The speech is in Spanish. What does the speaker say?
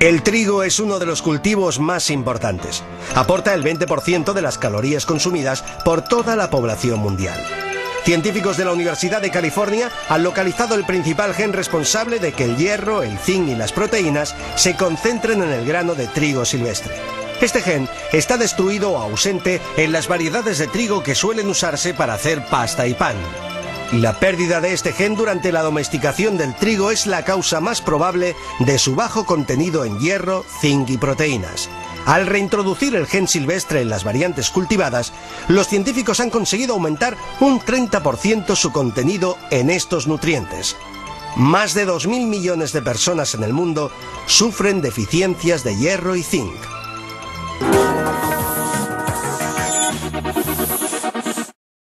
El trigo es uno de los cultivos más importantes. Aporta el 20% de las calorías consumidas por toda la población mundial. Científicos de la Universidad de California han localizado el principal gen responsable de que el hierro, el zinc y las proteínas se concentren en el grano de trigo silvestre. Este gen está destruido o ausente en las variedades de trigo que suelen usarse para hacer pasta y pan. La pérdida de este gen durante la domesticación del trigo es la causa más probable de su bajo contenido en hierro, zinc y proteínas. Al reintroducir el gen silvestre en las variantes cultivadas, los científicos han conseguido aumentar un 30% su contenido en estos nutrientes. Más de 2.000 millones de personas en el mundo sufren deficiencias de hierro y zinc.